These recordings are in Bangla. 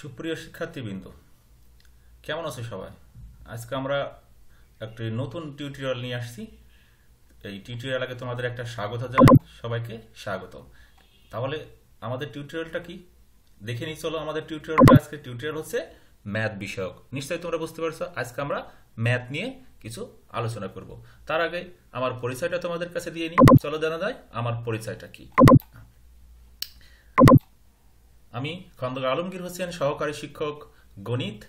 সুপ্রিয় শিক্ষার্থীবৃন্দ, কেমন আছো সবাই? আজকে আমরা একটি নতুন টিউটোরিয়াল নিয়ে আসছি। এই টিউটোরিয়াল আগে তোমাদের একটা স্বাগত জানাই, সবাইকে স্বাগত তাহলে আমাদের টিউটোরিয়ালটা কি? দেখে নিই, চলো আমাদের টিউটোরিয়ালটা আজকে টিউটোরিয়াল হচ্ছে ম্যাথ বিষয়ক। নিশ্চয়ই তোমরা বুঝতে পারছ, আজকে আমরা ম্যাথ নিয়ে কিছু আলোচনা করব। তার আগে আমার পরিচয়টা তোমাদের কাছে দিয়ে নিই চলো জানা যায় আমার পরিচয়টা কি। আমি খন্দকার আলমগীর হোসেন, সহকারী শিক্ষক, গণিত,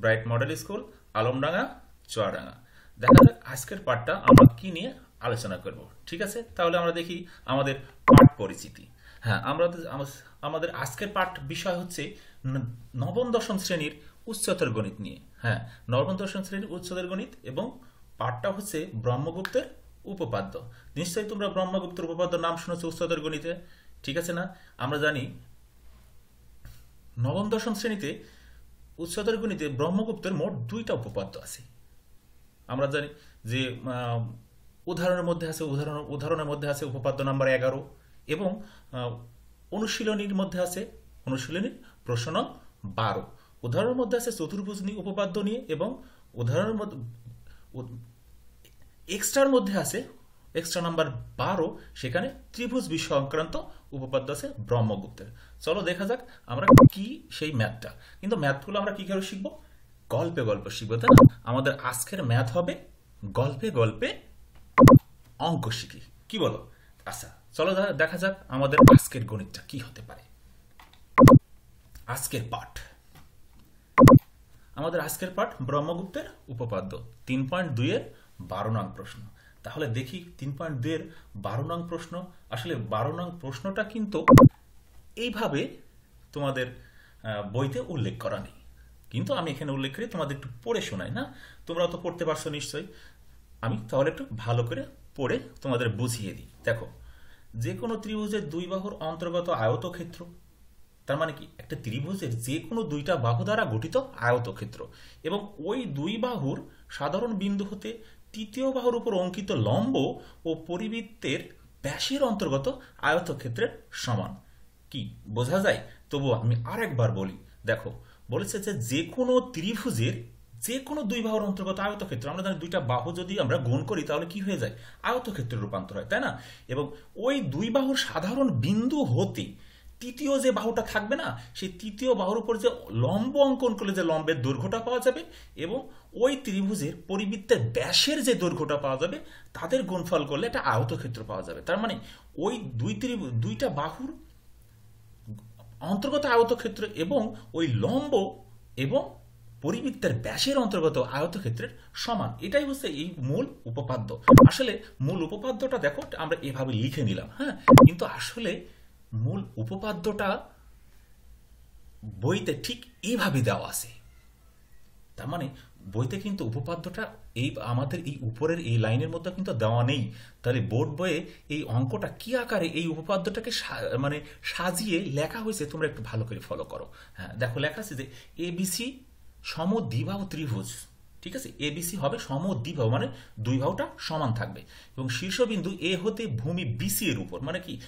bright model school, Alamdanga, Chuadanga. দেখা যাক আজকের পাঠটা আমরা কি নিয়ে আলোচনা করব। ঠিক আছে? তাহলে আমরা দেখি আমাদের পাঠ পরিচিতি। হ্যাঁ আমরা আমাদের আজকের পাঠ বিষয় হচ্ছে নবম দশম শ্রেণির উচ্চতর গণিত নিয়ে। হ্যাঁ নবম দশম শ্রেণির উচ্চতর গণিত এবং পাঠটা হচ্ছে ব্রহ্মগুপ্তের উপপাদ্য। নিশ্চয়ই তোমরা ব্রহ্মগুপ্তের উপপাদ্য নাম শুনেছো উচ্চতর গণিতে? ঠিক আছে না? আমরা জানি নবম দশম শ্রেণীতে উচ্চতর গণিতে ব্রহ্মগুপ্তের মোট দুইটা উপপাদ্য আছে। আমরা জানি যে উদাহরণের মধ্যে আছে, উদাহরণ, উদাহরণের মধ্যে আছে উপপাদ্য নাম্বার এগারো এবং অনুশীলনীর মধ্যে আছে অনুশীলনীর প্রশ্ন বারো। উদাহরণের মধ্যে আছে চতুর্ভুজ উপপাদ্য নিয়ে এবং উদাহরণের মধ্যে এক্সট্রার মধ্যে আছে এক্সট্রা নাম্বার বারো, সেখানে ত্রিভুজ বিষয় সংক্রান্ত উপপাদ্য আছে ব্রহ্মগুপ্তের। চলো দেখা যাক আমরা কি সেই ম্যাথটা কিন্তু ম্যাথগুলো আমরা কি করে শিখব? গল্পে গল্প শিখব, তাই না? আমাদের আজকের ম্যাথ হবে গল্পে গল্পে অঙ্ক শিখি। কি বলো? আচ্ছা চলো দেখা যাক আমাদের আজকের গণিতটা কি হতে পারে। আজকের পাঠ। আমাদের আজকের পাঠ ব্রহ্মগুপ্তের উপপাদ্য। তিন পয়েন্ট দুইয়ের বারো নং প্রশ্ন। তাহলে দেখি তিন পয়েন্ট দুইয়ের বারো নং প্রশ্ন। আসলে বারো নং প্রশ্নটা কিন্তু এইভাবে তোমাদের বইতে উল্লেখ করা নেই। কিন্তু আমি এখানে উল্লেখ করি, তোমাদের একটু পড়ে শোনাই, না? তোমরা তো পড়তে পারছ নিশ্চয়ই। আমি তাহলে একটু ভালো করে পড়ে তোমাদের বুঝিয়ে দিই। দেখো, যে কোনো ত্রিভুজের দুই বাহুর অন্তর্গত আয়তক্ষেত্র তার মানে কি? একটা ত্রিভুজের যে কোনো দুইটা বাহু দ্বারা গঠিত আয়তক্ষেত্র। এবং ওই দুই বাহুর সাধারণ বিন্দু হতে তৃতীয় বাহুর উপর অঙ্কিত লম্ব ও পরিবৃত্তের ব্যাসের অন্তর্গত আয়তক্ষেত্রের সমান। কি? বোঝা যায়? তবুও আমি আরেকবার বলি, দেখো, বলেছে যে যে কোনো ত্রিভুজের যে কোনো দুই বাহুর অন্তর্গত আয়তক্ষেত্র, আমরা জানি দুইটা বাহু যদি আমরা গুণ করি, তাহলে কি হয়ে যায়? আয়তক্ষেত্রের রূপান্তর হয়, তাই না? এবং ওই দুই বাহুর সাধারণ বিন্দু হতে তৃতীয় যে বাহুটা থাকবে না, সেই তৃতীয় বাহুর উপর যে লম্ব অঙ্কন করলে যে লম্বের দৈর্ঘ্যটা পাওয়া যাবে এবং ওই ত্রিভুজের পরিবৃত্তের ব্যাসের যে দৈর্ঘ্যটা পাওয়া যাবে, তাদের গুণফল করলে একটা আয়তক্ষেত্র পাওয়া যাবে। তার মানে ওই দুই ত্রিভুজ দুইটা বাহুর অন্তর্গত আয়তক্ষেত্র এবং ওই লম্ব এবং পরিবৃত্তের ব্যাসের অন্তর্গত আয়তক্ষেত্রের সমান। এটাই হচ্ছে এই মূল উপপাদ্য। আসলে মূল উপপাদ্যটা দেখো, আমরা এভাবে লিখে নিলাম হ্যাঁ? কিন্তু আসলে মূল উপপাদ্যটা বইতে ঠিক এইভাবে দেওয়া আছে। তার মানে বইতে কিন্তু উপপাদ্যটা এই আমাদের এই উপরের এই লাইনের মধ্যে কিন্তু দেওয়া নেই। তাহলে বোর্ড বইয়ে এই অঙ্কটা কি আকারে এই উপপাদ্যটাকে মানে সাজিয়ে লেখা হয়েছে তোমরা একটু ভালো করে ফলো করো। হ্যাঁ দেখো লেখা আছে যে এবিসি সমদ্বিবাহু ত্রিভুজ, ঠিক আছে? এবিসি হবে সমদ্বিবাহু মানে দুই বাহুটা সমান থাকবে। এবং শীর্ষবিন্দু এ হতে ভূমি বিসি এর উপর মানে কি?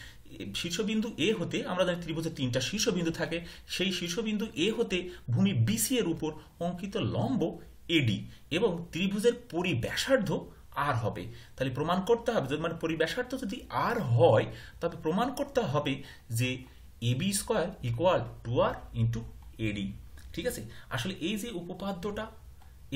শীর্ষবিন্দু এ হতে আমরা জানি ত্রিভুজের তিনটা শীর্ষবিন্দু থাকে, সেই শীর্ষবিন্দু এ হতে ভূমি বিসি এর উপর অঙ্কিত লম্ব এডি এবং ত্রিভুজের পরিব্যাসার্ধ আর হবে। তাহলে প্রমাণ করতে হবে মানে পরিব্যাসার্ধ যদি আর হয়, তবে প্রমাণ করতে হবে যে AB square equal two R into AD ঠিক আছে? আসলে এই যে উপপাদ্যটা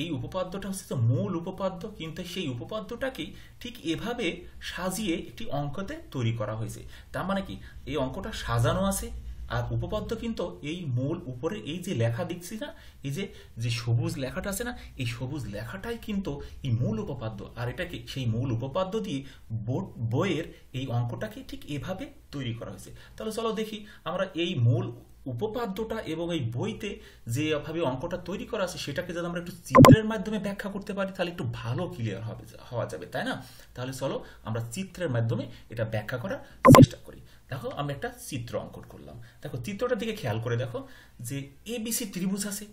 এই উপপাদ্যটা হচ্ছে যে মূল উপপাদ্য, কিন্তু সেই উপপাদ্যটাকেই ঠিক এভাবে সাজিয়ে একটি অঙ্কতে তৈরি করা হয়েছে। তার মানে কি? এই অঙ্কটা সাজানো আছে, আর উপপাদ্য কিন্তু এই মূল উপরে এই যে লেখা দেখছি না, এই যে যে সবুজ লেখাটা আছে না, এই সবুজ লেখাটাই কিন্তু এই মূল উপপাদ্য। আর এটাকে সেই মূল উপপাদ্য দিয়ে বোর্ড বইয়ের এই অঙ্কটাকে ঠিক এভাবে তৈরি করা হয়েছে। তাহলে চলো দেখি আমরা এই মূল উপপাদ্যটা এবং এই বইতে যেভাবে অঙ্কটা তৈরি করা আছে, সেটাকে যদি আমরা একটু চিত্রের মাধ্যমে ব্যাখ্যা করতে পারি, তাহলে একটু ভালো ক্লিয়ার হবে, হওয়া যাবে, তাই না? তাহলে চলো আমরা চিত্রের মাধ্যমে এটা ব্যাখ্যা করার চেষ্টা করি। দেখো, আমি একটা চিত্র অঙ্কন করলাম। দেখো, চিত্রটার দিকে খেয়াল করে দেখো যে এবিসি ত্রিভুজ আছে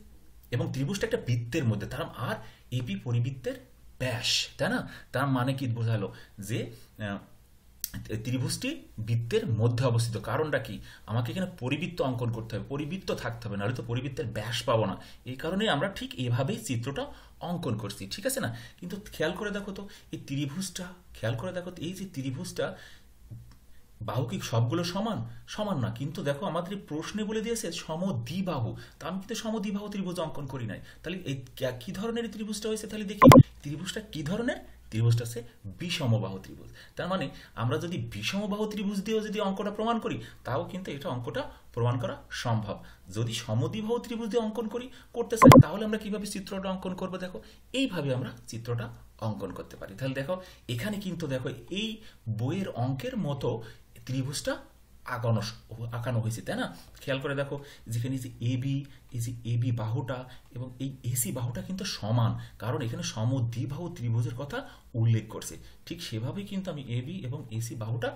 এবং ত্রিভুজটা একটা বৃত্তের মধ্যে, তার আর এপি পরিবৃত্তের ব্যাস, তাই না? তার মানে কি বোঝালো যে ত্রিভুজটি বৃত্তের মধ্যে অবস্থিত। কারণটা কি? আমাকে এখানে পরিবৃত্ত অঙ্কন করতে হবে। পরিবৃত্ত থাকতে হবে, নাহলে তো পরিবৃত্তের ব্যাস পাবো না। এই কারণে আমরা ঠিক এভাবেই চিত্রটা অঙ্কন করছি, ঠিক আছে না? কিন্তু খেয়াল করে দেখো তো, এই ত্রিভুজটা, খেয়াল করে দেখো তো, এই যে ত্রিভুজটা বাহু কি সবগুলো সমান? সমান না। কিন্তু দেখো, আমাদের প্রশ্নে বলে দিয়েছে সমদ্বিবাহু। তা আমি কিন্তু সমদ্বিবাহু ত্রিভুজ অঙ্কন করি নাই। তাহলে এই কি ধরনের ত্রিভুজটা হয়েছে? তাহলে দেখি, ত্রিভুজটা কি ধরনের? ত্রিভুজটা হচ্ছে বিষমবাহু ত্রিভুজ। তার মানে আমরা যদি বিষমবাহু ত্রিভুজ দিয়েও যদি অঙ্কটা প্রমাণ করি, তাও কিন্তু এটা অঙ্কটা প্রমাণ করা সম্ভব। যদি সমদ্বিবাহু ত্রিভুজ দিয়ে অঙ্কন করি, করতে চাই, তাহলে আমরা কীভাবে চিত্রটা অঙ্কন করব দেখো? এইভাবে আমরা চিত্রটা অঙ্কন করতে পারি। তাহলে দেখো, এখানে কিন্তু দেখো এই বইয়ের অঙ্কের মতো ত্রিভুজটা আঁকানো আঁকানো হয়েছে, তাই না? খেয়াল করে দেখো, যেখানে যে এবি এই যে এবি বাহুটা এবং এই এসি বাহুটা কিন্তু সমান, কারণ এখানে সমদ্বিবাহু ত্রিভুজের কথা উল্লেখ করছে। ঠিক সেভাবেই কিন্তু আমি এবি এবং এসি বাহুটা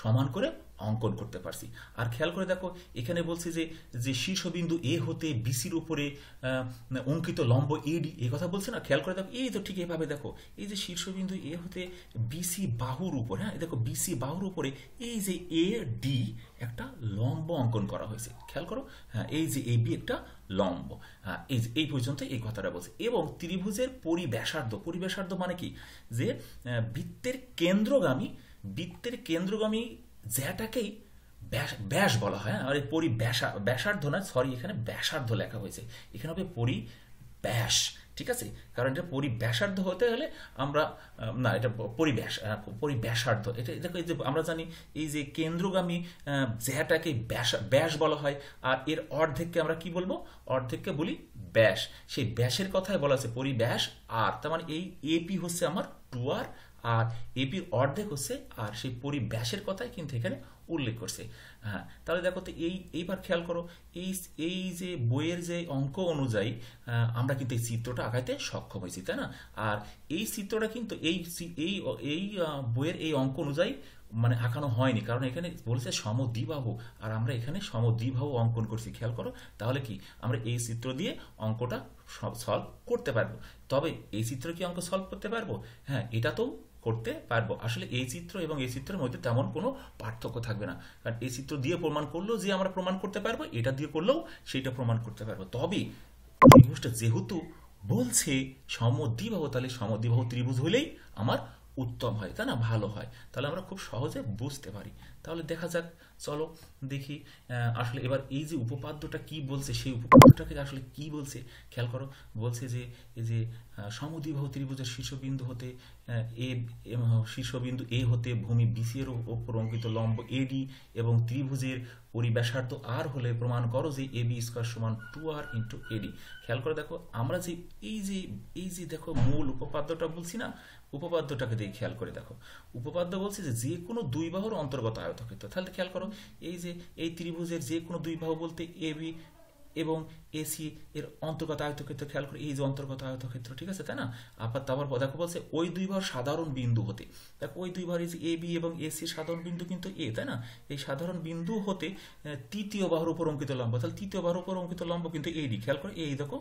সমান করে অঙ্কন করতে পারছি। আর খেয়াল করে দেখো, এখানে বলছে যে যে শীর্ষবিন্দু এ হতে বিসির উপরে অঙ্কিত লম্ব এডি এ কথা বলছে না? খেয়াল করে দেখো, এই তো ঠিক এভাবে দেখো, এই যে শীর্ষবিন্দু এ হতে বিসি বাহুর উপরে হ্যাঁ দেখো বিসি বাহুর উপরে, এই যে এ ডি একটা লম্ব অঙ্কন করা হয়েছে। খেয়াল করো হ্যাঁ এই যে এ বি একটা লম্ব হ্যাঁ এই এই পর্যন্ত এই কথাটা বলছে। এবং ত্রিভুজের পরিব্যাসার্ধ পরিব্যাসার্ধ মানে কি? যে বৃত্তের কেন্দ্রগামী বৃত্তের কেন্দ্রগামী জ্যাটাকেই ব্যাস বলা হয় হ্যাঁ? আর এই পরি ব্যাসা ব্যাসার্ধ না সরি এখানে ব্যাসার্ধ লেখা হয়েছে। এখানে হবে পরি ব্যাস, ঠিক আছে? কারণ এটা পরিব্যাসার্ধ হতে হলে আমরা না, এটা পরিব্যাস পরিব্যাসার্ধ এটা দেখো, এই যে আমরা জানি এই যে কেন্দ্রগামী জ্যাটাকে ব্যাস ব্যাস বলা হয়, আর এর অর্ধেককে আমরা কি বলব? অর্ধেককে বলি ব্যাস। সেই ব্যাসের কথাই বলা আছে পরিব্যাস আর। তার মানে এই এপি হচ্ছে আমার টু আর আর এপির অর্ধেক হচ্ছে, আর সেই পরিব্যাসের কথাই কিন্তু এখানে উল্লেখ করছে। হ্যাঁ তাহলে দেখো তো এই, এইবার খেয়াল করো, এই এই যে বইয়ের যে অঙ্ক অনুযায়ী আমরা কিন্তু এই চিত্রটা আঁকাইতে সক্ষম হয়েছি, তাই না? আর এই চিত্রটা কিন্তু এই এই এই বইয়ের এই অঙ্ক অনুযায়ী মানে আঁকানো হয়নি, কারণ এখানে বলেছে সমদ্বিবাহু, আর আমরা এখানে সমদ্বিবাহু অঙ্কন করছি, খেয়াল করো, তাহলে কি? আমরা এই চিত্র দিয়ে অঙ্কটা সলভ করতে পারব। তবে এই চিত্র কি অঙ্ক সলভ করতে পারব? হ্যাঁ এটা তো করতে পারব। আসলে এই চিত্র এবং এই চিত্রের মধ্যে তেমন কোনো পার্থক্য থাকবে না। কারণ এই চিত্র দিয়ে প্রমাণ করলেও যে আমরা প্রমাণ করতে পারব, এটা দিয়ে করলেও সেটা প্রমাণ করতে পারব। তবে ত্রিভুজটা যেহেতু বলছে সমদ্বিবাহ, তাহলে সমদ্বিবাহ ত্রিভুজ হলেই আমার উত্তম হয়। তাই না, ভালো হয়। তাহলে আমরা খুব সহজে বুঝতে পারি। তাহলে দেখা যাক, চলো দেখি আসলে এবার এই যে উপপাদ্যটা কি বলছে, সেই উপপাদ্যটাকে আসলে কি বলছে? খেয়াল করো, বলছে যে, এই যে সমদ্বিবাহু ত্রিভুজের শীর্ষবিন্দু হতে এ শীর্ষবিন্দু এ হতে ভূমি বিসি এর ওপর অঙ্কিত লম্ব এডি এবং ত্রিভুজের পরিব্যাসার্ধ আর হলে প্রমাণ করো যে এ বি স্কোয়ার সমান টু আর ইন্টু এডি খেয়াল করে দেখো, আমরা যে এই যে এই যে দেখো মূল উপপাদ্যটা বলছি না উপপাদ্যটাকে দিয়ে খেয়াল করে দেখো। উপপাদ্য বলছে যে যে কোনো দুই বাহুর অন্তর্গত আয়তক্ষেত্র। তাহলে খেয়াল করো, এই যে এই ত্রিভুজের যে কোনো দুই বাহু বলতে এ বি এবং এসি এর অন্তর্গত আয়তক্ষেত্র খেয়াল করে, এই যে অন্তর্গত আয়তক্ষেত্র, ঠিক আছে, তাই না? আবার তারপর দেখো বলছে, ওই দুই বাহুর সাধারণ বিন্দু হতে। দেখো, ওই দুই বাহুর এই যে এ বি এবং এসি সাধারণ বিন্দু কিন্তু এ তাই না? এই সাধারণ বিন্দু হতে তৃতীয় বাহুর উপর অঙ্কিত লম্ব, তাহলে তৃতীয় বাহুর উপর অঙ্কিত লম্ব কিন্তু এডি খেয়াল করে, এই দেখো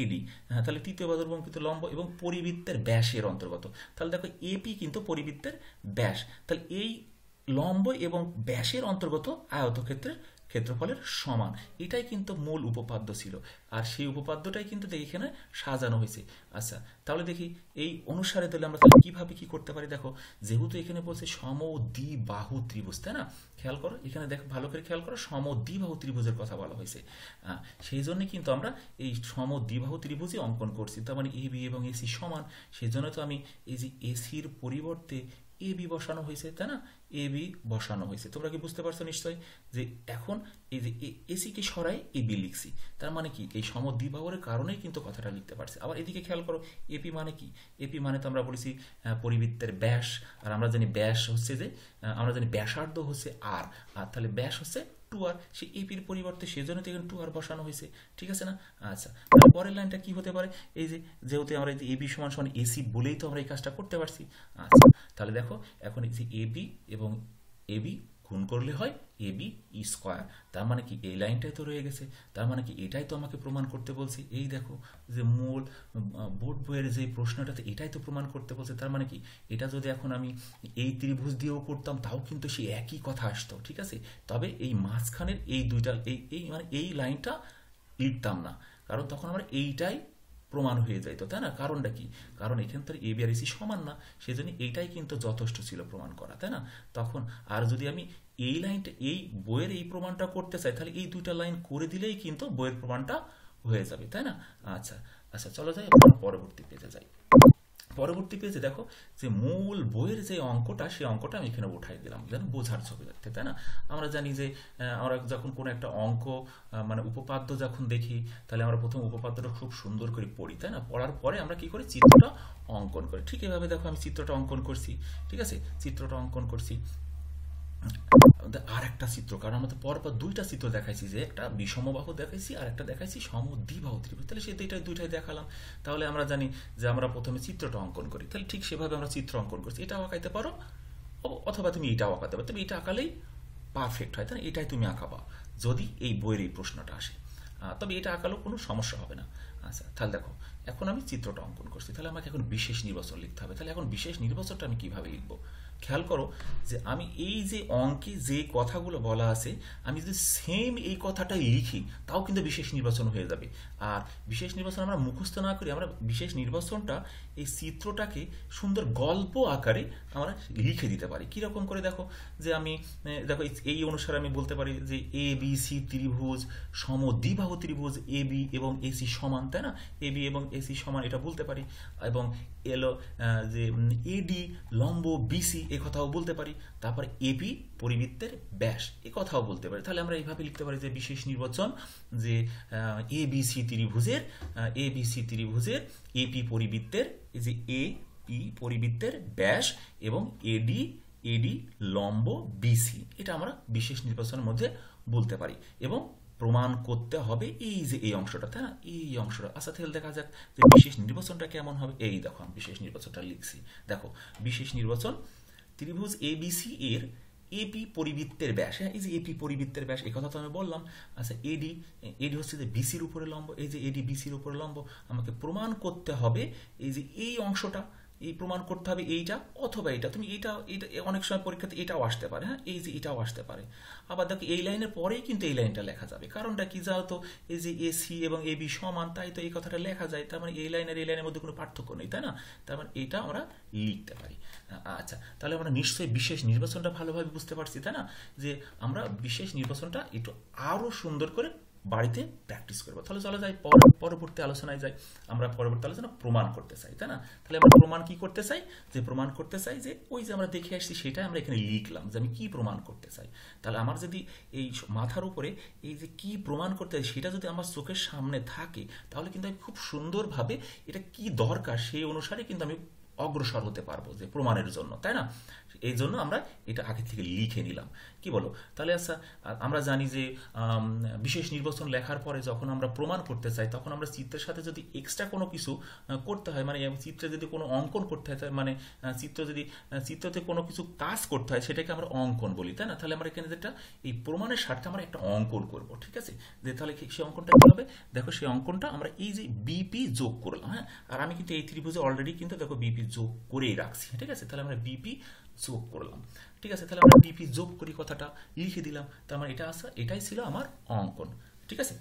এডি হ্যাঁ তাহলে তৃতীয় বাহুর উপর অঙ্কিত লম্ব এবং পরিবৃত্তের ব্যাসের অন্তর্গত। তাহলে দেখো এপি কিন্তু পরিবৃত্তের ব্যাস। তাহলে এই লম্ব এবং ব্যাসের অন্তর্গত আয়তক্ষেত্রের ক্ষেত্রফলের সমান। এটাই কিন্তু মূল উপপাদ্য ছিল। আর সেই উপপাদ্যটাই কিন্তু এখানে সাজানো হয়েছে। আচ্ছা তাহলে দেখি এই অনুসারে তাহলে আমরা তাহলে কীভাবে কি করতে পারি? দেখো, যেহেতু এখানে বলছে সম বাহু ত্রিভুজ, তাই না? খেয়াল করো, এখানে দেখো ভালো করে খেয়াল করো, সম বাহু ত্রিভুজের কথা বলা হয়েছে। সেই জন্য কিন্তু আমরা এই সম দ্বিবাহু ত্রিভুজই অঙ্কন করছি। তার মানে এ, বি এবং এসি সমান। সেই জন্য তো আমি এই যে এসির পরিবর্তে এ বি বসানো হয়েছে, তাই না? এ বি বসানো হয়েছে। তোমরা কি বুঝতে পারছ নিশ্চয়ই? যে এখন এই যে এসি কে সরাই এ বি লিখছি। তার মানে কি? এই সমদ্বিবাহরের কারণেই কিন্তু কথাটা লিখতে পারছি। আবার এদিকে খেয়াল করো এপি মানে কি? এপি মানে তো আমরা বলেছি পরিবৃত্তের ব্যাস। আর আমরা জানি ব্যাস হচ্ছে যে আমরা জানি ব্যাসার্ধ হচ্ছে আর আর তাহলে ব্যাস হচ্ছে টু আর সেই এপির পরিবর্তে সেজন্য তো এখানে টু আর বসানো হয়েছে। ঠিক আছে না? আচ্ছা পরের লাইনটা কি হতে পারে? এই যে, যেহেতু আমরা এই যে এবি সমান সমান এসি বলেই তো আমরা এই কাজটা করতে পারছি। আচ্ছা তাহলে দেখো, এখন এই যে এবি এবং এবি গুণ করলে হয় এ বি ই স্কোয়ার। তার মানে কি এই লাইনটাই তো রয়ে গেছে। তার মানে কি এটাই তো আমাকে প্রমাণ করতে বলছে। এই দেখো যে মূল বোর্ড বইয়ের যে প্রশ্নটাতে এটাই তো প্রমাণ করতে বলছে। তার মানে কি এটা যদি এখন আমি এই ত্রিভুজ দিয়েও করতাম তাও কিন্তু সেই একই কথা আসতো, ঠিক আছে? তবে এই মাঝখানের এই দুইটা, এই এই মানে এই লাইনটা লিখতাম না। কারণ তখন আমার এইটাই প্রমাণ হয়ে যাইতো, তাই না? কারণটা কি? কারণ এখানে তো এ বি আর এসি সমান না। সেজন্য এইটাই কিন্তু যথেষ্ট ছিল প্রমাণ করা, তাই না? তখন আর যদি আমি এই লাইনটা, এই বইয়ের এই প্রমাণটা করতে চাই, তাহলে এই দুইটা লাইন করে দিলেই কিন্তু বইয়ের প্রমাণটা হয়ে যাবে, তাই না? আচ্ছা আচ্ছা চলো যাই পরবর্তী পেজে যাই। পরবর্তী পেজে দেখো যে মূল বইয়ের যে অঙ্কটা, সেই অঙ্কটা আমি এখানে উঠাই দিলাম, যেন বোঝার ছবি দেখতে তাই না? আমরা জানি যে আমরা যখন কোনো একটা অঙ্ক মানে উপপাদ্য যখন দেখি, তাহলে আমরা প্রথম উপপাদ্যটা খুব সুন্দর করে পড়ি, তাই না? পড়ার পরে আমরা কি করি? চিত্রটা অঙ্কন করি। ঠিক এভাবে দেখো আমি চিত্রটা অঙ্কন করছি, ঠিক আছে? চিত্রটা অঙ্কন করছি। আর একটা চিত্র, কারণ আমাদের পরপর দুইটা চিত্র দেখাইছি, যে একটা বিষমবাহু দেখাইছি, আর একটা দেখাইছি সমদ্বিবাহু ত্রিভুজ। তাহলে সেই দুইটাই দুইটাই দেখালাম। তাহলে আমরা জানি যে আমরা প্রথমে চিত্রটা অঙ্কন করি। তাহলে ঠিক সেভাবে আমরা চিত্র অঙ্কন করছি। এটাও আঁকাইতে পারো অথবা তুমি এটাও আঁকাতে পারো। তবে এটা আঁকালেই পারফেক্ট হয়। তাহলে এটাই তুমি আঁকাবা, যদি এই বইয়ের এই প্রশ্নটা আসে। তবে এটা আঁকালেও কোনো সমস্যা হবে না। আচ্ছা তাহলে দেখো, এখন আমি চিত্রটা অঙ্কন করছি। তাহলে আমাকে এখন বিশেষ নির্বাচন লিখতে হবে। তাহলে এখন বিশেষ নির্বাচনটা আমি কীভাবে লিখব? খেয়াল করো যে আমি এই যে অঙ্কে যে কথাগুলো বলা আছে, আমি যদি সেম এই কথাটাই লিখি, তাও কিন্তু বিশেষ নির্বাচন হয়ে যাবে। আর বিশেষ নির্বাচন আমরা মুখস্থ না করি আমরা বিশেষ নির্বাচনটা এই চিত্রটাকে সুন্দর গল্প আকারে আমরা লিখে দিতে পারি। কীরকম করে দেখো? যে আমি দেখো, এই অনুসারে আমি বলতে পারি যে এ বি সি ত্রিভুজ, সমদ্বিবাহু ত্রিভুজ এ বি এবং এসি সমান, তাই না? এ বি এবং এসি সমান, এটা বলতে পারি। এবং এলো যে এডি লম্ব বিসি এ কথাও বলতে পারি। তারপর এপি পরিবৃত্তের ব্যাস। এ কথাও বলতে পারি। তাহলে আমরা এইভাবে লিখতে পারি যে বিশেষ নির্বাচন যে এ বি সি ত্রিভুজের এ বি সি ত্রিভুজের এপি পরিবৃত্তের, এই যে এ পি পরিবৃত্তের ব্যাস এবং এডি এডি লম্ব বিসি এটা আমরা বিশেষ নির্বাচনের মধ্যে বলতে পারি। এবং প্রমাণ করতে হবে এই যে এই অংশটা, তাই না? এই অংশটা। আচ্ছা তাহলে দেখা যাক যে বিশেষ নির্বাচনটা কেমন হবে। এই দেখো আমি বিশেষ নির্বাচনটা লিখছি। দেখো, বিশেষ নির্বাচন ত্রিভুজ এবিসি এর এপি পরিবৃত্তের ব্যাস হ্যাঁ এই যে এপি পরিবৃত্তের ব্যাস, এই কথা তো আমি বললাম। আচ্ছা এডি এডি হচ্ছে যে বিসির উপরে লম্ব, এই যে এডি বিসির উপরে লম্ব, আমাকে প্রমাণ করতে হবে এই যে এই অংশটা। এই প্রমাণ করতে হবে এইটা অথবা এইটা। তুমি এইটা এটা অনেক সময় পরীক্ষাতে এটাও আসতে পারে হ্যাঁ? এই যে এটাও আসতে পারে। আবার দেখো, এই লাইনের পরেই কিন্তু এই লাইনটা লেখা যাবে। কারণটা কি যাও তো এই যে এ সি এবং এ বি সমান, তাই তো এই কথাটা লেখা যায়। তার মানে এই লাইনের এই লাইনের মধ্যে কোনো পার্থক্য নেই, তাই না? তার মানে এটা আমরা লিখতে পারি। আচ্ছা তাহলে আমরা নিশ্চয়ই বিশেষ নির্বাচনটা ভালোভাবে বুঝতে পারছি, তাই না? যে আমরা বিশেষ নির্বাচনটা একটু আরও সুন্দর করে বাড়িতে প্র্যাকটিস করব। তাহলে চলো যাই পরবর্তী আলোচনায় যাই। আমরা পরবর্তী আলোচনা প্রমাণ করতে চাই, তাই না? তাহলে আমরা প্রমাণ কি করতে চাই? যে প্রমাণ করতে চাই যে ওই যে আমরা দেখে আসছি সেটাই আমরা এখানে লিখলাম যে আমি কি প্রমাণ করতে চাই। তাহলে আমার যদি এই মাথার উপরে এই যে কি প্রমাণ করতে চাই সেটা যদি আমার চোখের সামনে থাকে, তাহলে কিন্তু আমি খুব সুন্দরভাবে এটা কি দরকার সেই অনুসারে কিন্তু আমি অগ্রসর হতে পারব যে প্রমাণের জন্য, তাই না? এই জন্য আমরা এটা আগে থেকে লিখে নিলাম। কি বলো? তাহলে আচ্ছা আমরা জানি যে বিশেষ নির্বাচন লেখার পরে যখন আমরা প্রমাণ করতে চাই, তখন আমরা চিত্রের সাথে যদি এক্সট্রা কোনো কিছু করতে হয় মানে চিত্রে যদি কোনো অঙ্কন করতে হয় মানে চিত্র যদি চিত্রতে কোনো কিছু কাজ করতে হয়, সেটাকে আমরা অঙ্কন বলি, তাই না? তাহলে আমরা এখানে যেটা, এই প্রমাণের স্বার্থে আমরা একটা অঙ্কন করব, ঠিক আছে? যে তাহলে সেই অঙ্কনটা কী হবে? দেখো সেই অঙ্কনটা আমরা এই যে বিপি যোগ করলাম হ্যাঁ? আর আমি কিন্তু এই ত্রিভুজে অলরেডি কিন্তু দেখো বিপি যোগ করেই রাখছি। ঠিক আছে? তাহলে আমরা বিপি যোগ করলাম। ঠিক আছে? তাহলে আমরা বিপি যোগ করি কথাটা। লিখে দিলাম। তার মানে এটা আসা এটাই ছিল আমার অঙ্কন। ঠিক আছে?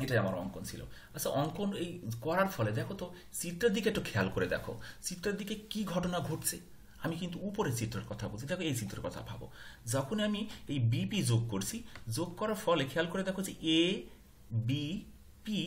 এটাই আমার অঙ্কন ছিল। আচ্ছা অঙ্কন এই করার ফলে দেখো তো, চিত্রের দিকে একটু খেয়াল করে দেখো। চিত্রের দিকে কি ঘটনা ঘটছে? আমি কিন্তু উপরে চিত্রের কথা বলছি। দেখো, এই চিত্রের কথা ভাবো। যখন আমি এই বিপি যোগ করছি, যোগ করার ফলে খেয়াল করে দেখো যে এ বি পি